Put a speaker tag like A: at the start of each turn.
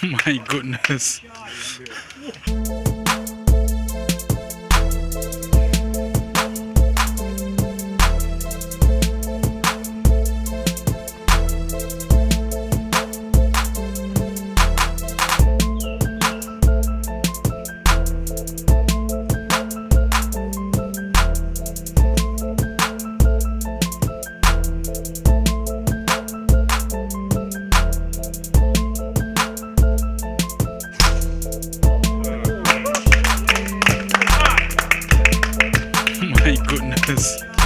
A: my goodness. my goodness.